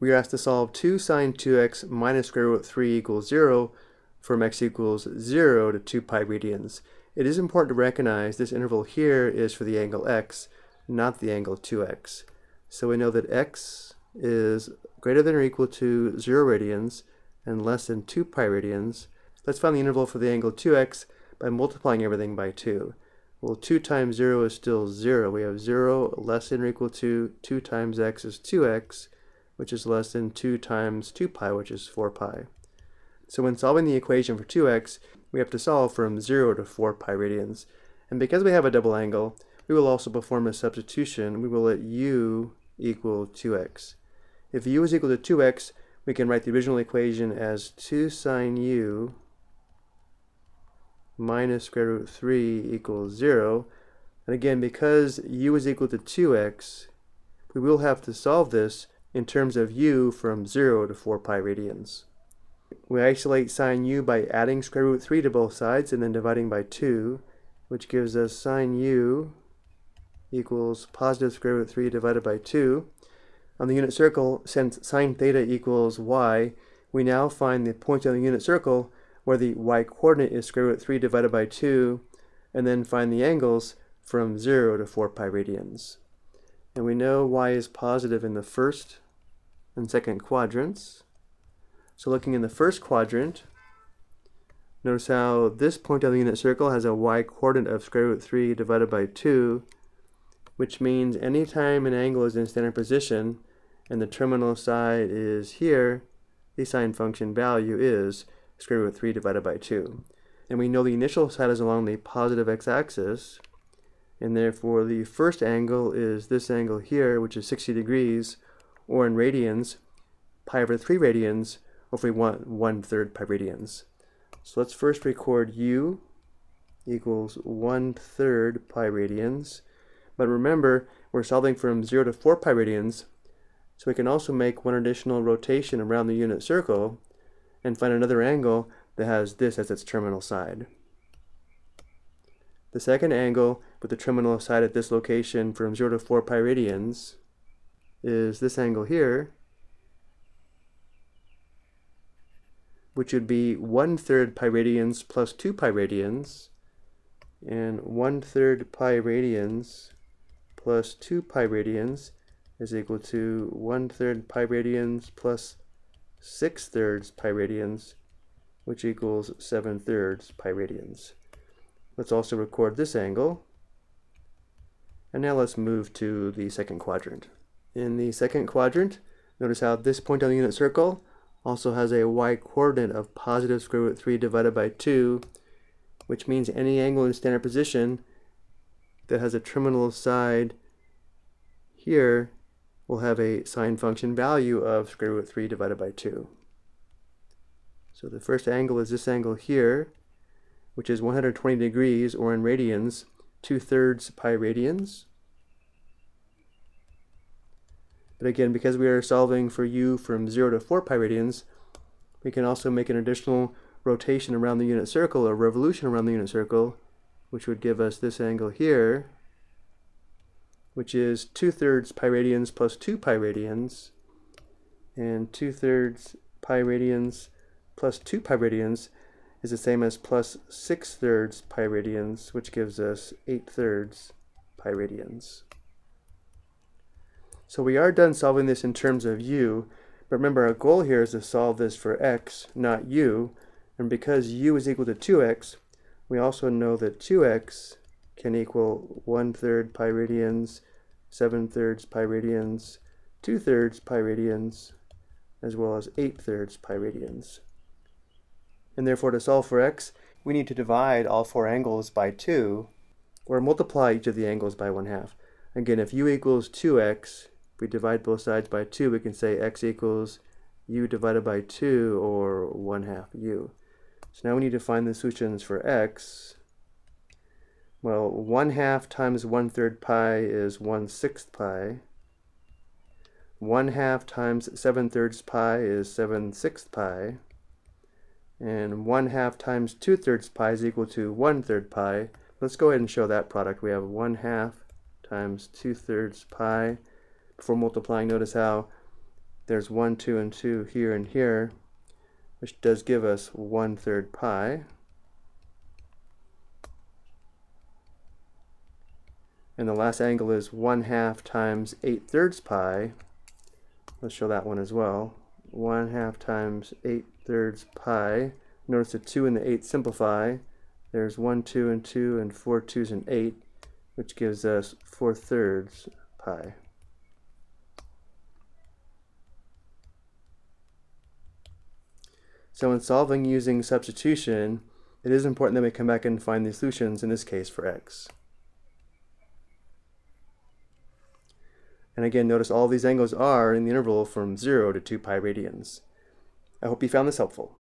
we are asked to solve 2 sine 2x minus square root 3 equals 0 from x equals 0 to 2 pi radians. It is important to recognize this interval here is for the angle x, not the angle 2x. So we know that x is greater than or equal to 0 radians and less than 2 pi radians. Let's find the interval for the angle 2x by multiplying everything by 2. Well, 2 times 0 is still 0. We have 0 less than or equal to 2 times x is 2x, which is less than 2 times 2 pi, which is 4 pi. So when solving the equation for 2x, we have to solve from 0 to 4 pi radians. And because we have a double angle, we will also perform a substitution. We will let u equal 2x. If u is equal to 2x, we can write the original equation as 2 sine u minus square root 3 equals 0. And again, because u is equal to 2x, we will have to solve this in terms of u from 0 to 4 pi radians. We isolate sine u by adding square root 3 to both sides and then dividing by 2, which gives us sine u equals positive square root 3 divided by 2. On the unit circle, since sine theta equals y, we now find the point on the unit circle where the y coordinate is square root 3 divided by 2, and then find the angles from 0 to 4 pi radians. And we know y is positive in the first and second quadrants. So looking in the first quadrant, notice how this point on the unit circle has a y-coordinate of square root 3 divided by 2, which means anytime an angle is in standard position and the terminal side is here, the sine function value is square root 3 divided by 2. And we know the initial side is along the positive x-axis, and therefore the first angle is this angle here, which is 60 degrees, or in radians, pi over 3 radians, or if we want 1 third pi radians. So let's first record u equals 1 third pi radians. But remember, we're solving from 0 to 4 pi radians, so we can also make one additional rotation around the unit circle and find another angle that has this as its terminal side. The second angle with the terminal side at this location from 0 to 4 pi radians is this angle here, which would be 1 third pi radians plus 2 pi radians, and 1 third pi radians plus 2 pi radians is equal to 1 third pi radians plus 6 thirds pi radians, which equals 7 thirds pi radians. Let's also record this angle. And now let's move to the second quadrant. In the second quadrant, notice how this point on the unit circle also has a y-coordinate of positive square root 3 divided by 2, which means any angle in standard position that has a terminal side here will have a sine function value of square root 3 divided by 2. So the first angle is this angle here, which is 120 degrees, or in radians, 2 thirds pi radians. But again, because we are solving for u from 0 to 4 pi radians, we can also make an additional rotation around the unit circle, or revolution around the unit circle, which would give us this angle here, which is 2 thirds pi radians plus 2 pi radians, and 2 thirds pi radians plus 2 pi radians is the same as plus 6 thirds pi radians, which gives us 8 thirds pi radians. So we are done solving this in terms of u, but remember our goal here is to solve this for x, not u, and because u is equal to 2x, we also know that 2x can equal 1 third pi radians, 7 thirds pi radians, 2 thirds pi radians, as well as 8 thirds pi radians and therefore to solve for x, we need to divide all four angles by 2, or multiply each of the angles by 1 half. Again, if u equals 2x, if we divide both sides by 2, we can say x equals u divided by 2, or 1 half u. So now we need to find the solutions for x. Well, 1 half times 1 third pi is 1 sixth pi. 1 half times 7 thirds pi is 7 sixth pi and 1 half times 2 thirds pi is equal to 1 third pi. Let's go ahead and show that product. We have 1 half times 2 thirds pi. Before multiplying, notice how there's 1, 2, and 2 here and here, which does give us 1 third pi. And the last angle is 1 half times 8 thirds pi. Let's show that one as well. 1 half times 8 thirds pi. Notice the 2 and the 8 simplify. There's 1, 2, and 2, and 4 2s and 8, which gives us 4 thirds pi. So in solving using substitution, it is important that we come back and find the solutions, in this case for x. And again, notice all these angles are in the interval from 0 to 2 pi radians. I hope you found this helpful.